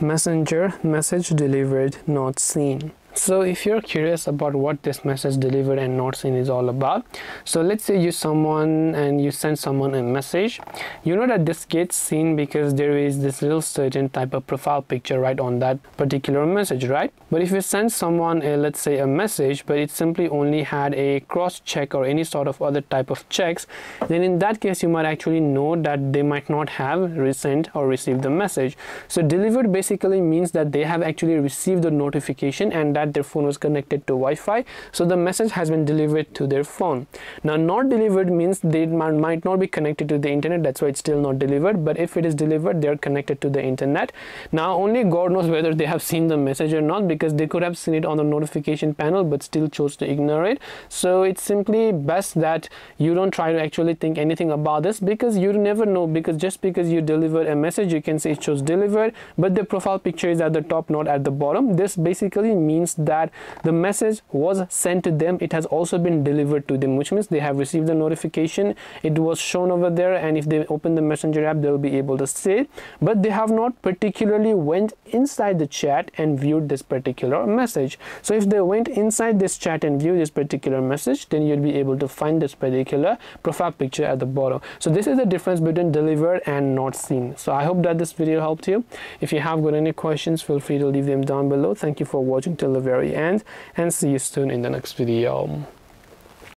messenger message delivered not seen so if you're curious about what this message delivered and not seen is all about so let's say you someone and you send someone a message. You know that this gets seen because there is this little certain type of profile picture right on that particular message right? But if you send someone a let's say a message but it simply only had a cross check or any sort of other type of checks then in that case you might actually know that they might not have resent or received the message. So delivered basically means that they have actually received the notification and that their phone was connected to Wi-Fi so the message has been delivered to their phone. Now not delivered means they might not be connected to the internet that's why it's still not delivered but if it is delivered they're connected to the internet. Now only God knows whether they have seen the message or not because they could have seen it on the notification panel but still chose to ignore it. So it's simply best that you don't try to actually think anything about this because you never know because just because you deliver a message you can say it shows delivered but the profile picture is at the top not at the bottom. This basically means that the message was sent to them. It has also been delivered to them which means they have received the notification. It was shown over there and if they open the messenger app they'll be able to see it. But they have not particularly went inside the chat and viewed this particular message. So if they went inside this chat and viewed this particular message then you'll be able to find this particular profile picture at the bottom. So this is the difference between delivered and not seen. So i hope that this video helped you. If you have got any questions feel free to leave them down below. Thank you for watching. Till the very end and see you soon in the next video